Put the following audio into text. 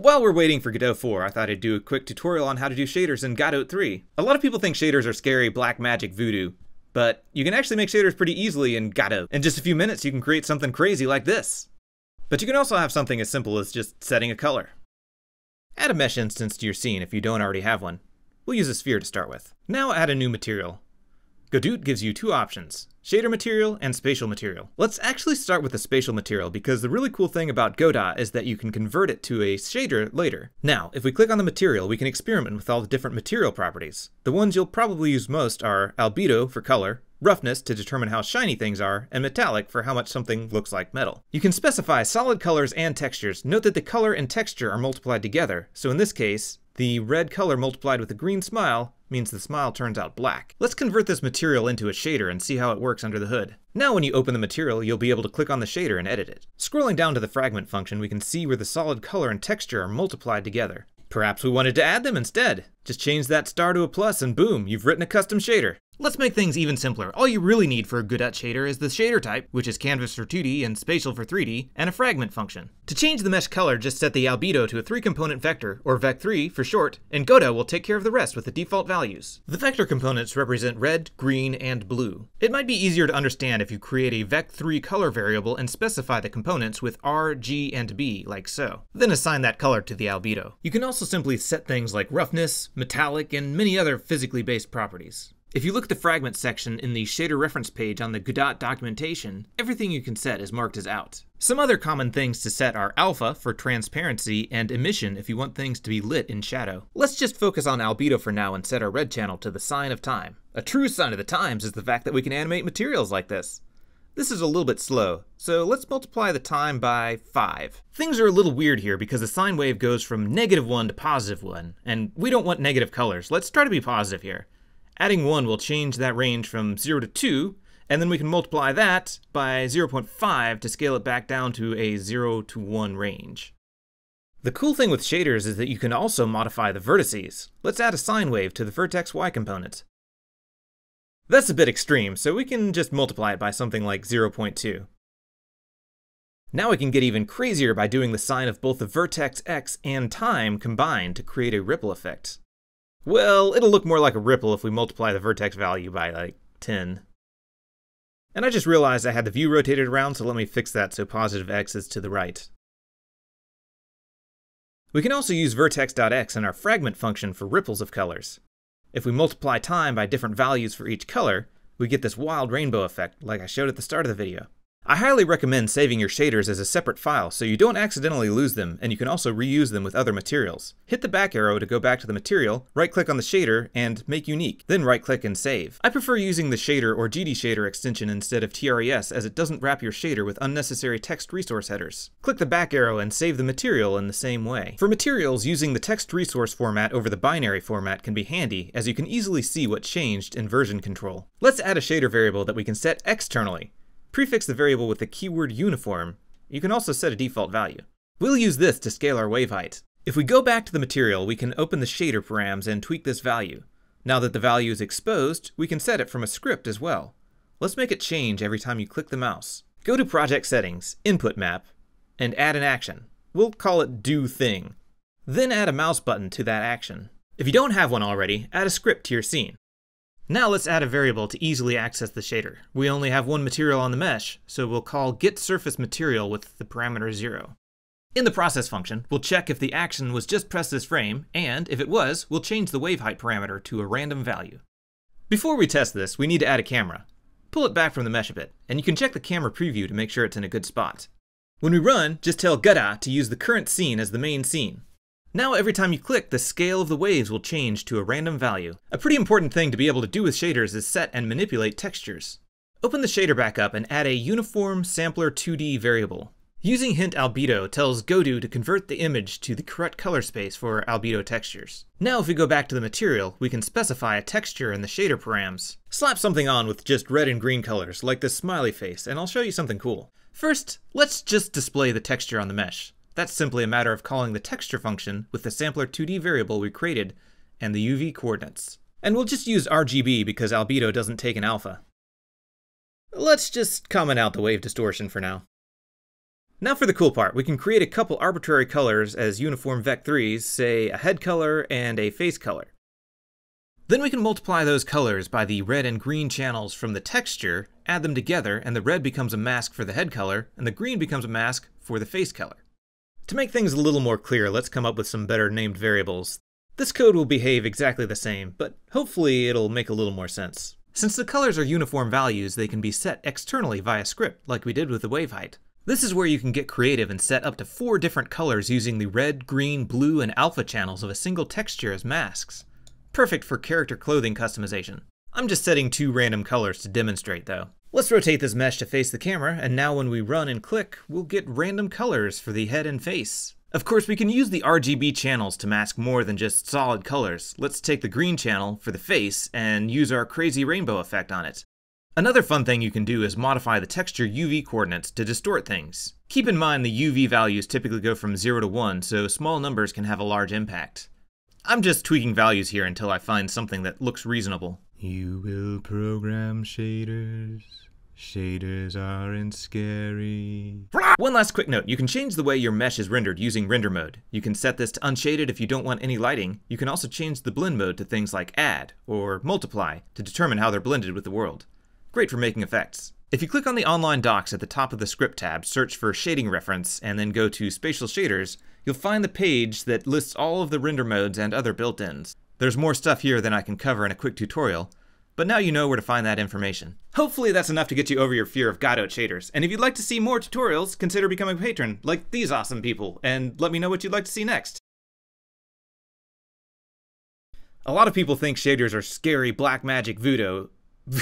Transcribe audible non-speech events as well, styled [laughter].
While we're waiting for Godot 4, I thought I'd do a quick tutorial on how to do shaders in Godot 3. A lot of people think shaders are scary black magic voodoo, but you can actually make shaders pretty easily in Godot. In just a few minutes, you can create something crazy like this. But you can also have something as simple as just setting a color. Add a mesh instance to your scene if you don't already have one. We'll use a sphere to start with. Now add a new material. Godot gives you two options, shader material and spatial material. Let's actually start with the spatial material because the really cool thing about Godot is that you can convert it to a shader later. Now, if we click on the material, we can experiment with all the different material properties. The ones you'll probably use most are albedo for color, roughness to determine how shiny things are, and metallic for how much something looks like metal. You can specify solid colors and textures. Note that the color and texture are multiplied together, so in this case, the red color multiplied with the green smile means the smile turns out black. Let's convert this material into a shader and see how it works under the hood. Now when you open the material, you'll be able to click on the shader and edit it. Scrolling down to the fragment function, we can see where the solid color and texture are multiplied together. Perhaps we wanted to add them instead. Just change that star to a plus and boom, you've written a custom shader. Let's make things even simpler. All you really need for a good Godot shader is the shader type, which is canvas for 2D and spatial for 3D, and a fragment function. To change the mesh color, just set the albedo to a three component vector, or vec3 for short, and Godot will take care of the rest with the default values. The vector components represent red, green, and blue. It might be easier to understand if you create a vec3 color variable and specify the components with R, G, and B, like so. Then assign that color to the albedo. You can also simply set things like roughness, metallic, and many other physically based properties. If you look at the fragment section in the shader reference page on the Godot documentation, everything you can set is marked as out. Some other common things to set are alpha for transparency and emission if you want things to be lit in shadow. Let's just focus on albedo for now and set our red channel to the sine of time. A true sign of the times is the fact that we can animate materials like this. This is a little bit slow, so let's multiply the time by 5. Things are a little weird here because the sine wave goes from negative 1 to positive 1, and we don't want negative colors. Let's try to be positive here. Adding 1 will change that range from 0 to 2, and then we can multiply that by 0.5 to scale it back down to a 0 to 1 range. The cool thing with shaders is that you can also modify the vertices. Let's add a sine wave to the vertex y component. That's a bit extreme, so we can just multiply it by something like 0.2. Now we can get even crazier by doing the sine of both the vertex x and time combined to create a ripple effect. Well, it'll look more like a ripple if we multiply the vertex value by like 10. And I just realized I had the view rotated around, so let me fix that so positive x is to the right. We can also use vertex.x in our fragment function for ripples of colors. If we multiply time by different values for each color, we get this wild rainbow effect like I showed at the start of the video. I highly recommend saving your shaders as a separate file so you don't accidentally lose them and you can also reuse them with other materials. Hit the back arrow to go back to the material, right click on the shader, and make unique, then right click and save. I prefer using the shader or GD shader extension instead of TRES as it doesn't wrap your shader with unnecessary text resource headers. Click the back arrow and save the material in the same way. For materials, using the text resource format over the binary format can be handy as you can easily see what changed in version control. Let's add a shader variable that we can set externally. Prefix the variable with the keyword uniform. You can also set a default value. We'll use this to scale our wave height. If we go back to the material, we can open the shader params and tweak this value. Now that the value is exposed, we can set it from a script as well. Let's make it change every time you click the mouse. Go to Project Settings, Input Map, and add an action. We'll call it Do Thing. Then add a mouse button to that action. If you don't have one already, add a script to your scene. Now let's add a variable to easily access the shader. We only have one material on the mesh, so we'll call getSurfaceMaterial with the parameter 0. In the process function, we'll check if the action was just press this frame, and if it was, we'll change the wave height parameter to a random value. Before we test this, we need to add a camera. Pull it back from the mesh a bit, and you can check the camera preview to make sure it's in a good spot. When we run, just tell Godot to use the current scene as the main scene. Now every time you click, the scale of the waves will change to a random value. A pretty important thing to be able to do with shaders is set and manipulate textures. Open the shader back up and add a uniform sampler 2D variable. Using hint albedo tells Godot to convert the image to the correct color space for albedo textures. Now if we go back to the material, we can specify a texture in the shader params. Slap something on with just red and green colors, like this smiley face, and I'll show you something cool. First, let's just display the texture on the mesh. That's simply a matter of calling the texture function with the sampler 2D variable we created and the UV coordinates. And we'll just use RGB because albedo doesn't take an alpha. Let's just comment out the wave distortion for now. Now for the cool part, we can create a couple arbitrary colors as uniform vec3s, say a head color and a face color. Then we can multiply those colors by the red and green channels from the texture, add them together, and the red becomes a mask for the head color, and the green becomes a mask for the face color. To make things a little more clear, let's come up with some better named variables. This code will behave exactly the same, but hopefully it'll make a little more sense. Since the colors are uniform values, they can be set externally via script, like we did with the wave height. This is where you can get creative and set up to four different colors using the red, green, blue, and alpha channels of a single texture as masks. Perfect for character clothing customization. I'm just setting two random colors to demonstrate though. Let's rotate this mesh to face the camera, and now when we run and click, we'll get random colors for the head and face. Of course, we can use the RGB channels to mask more than just solid colors. Let's take the green channel for the face and use our crazy rainbow effect on it. Another fun thing you can do is modify the texture UV coordinates to distort things. Keep in mind the UV values typically go from 0 to 1, so small numbers can have a large impact. I'm just tweaking values here until I find something that looks reasonable. You will program shaders. Shaders aren't scary. One last quick note, you can change the way your mesh is rendered using render mode. You can set this to unshaded if you don't want any lighting. You can also change the blend mode to things like add or multiply to determine how they're blended with the world. Great for making effects. If you click on the online docs at the top of the script tab, search for shading reference, and then go to spatial shaders, you'll find the page that lists all of the render modes and other built-ins. There's more stuff here than I can cover in a quick tutorial, but now you know where to find that information. Hopefully that's enough to get you over your fear of Godot shaders, and if you'd like to see more tutorials, consider becoming a patron, like these awesome people, and let me know what you'd like to see next. A lot of people think shaders are scary black magic voodoo. [laughs]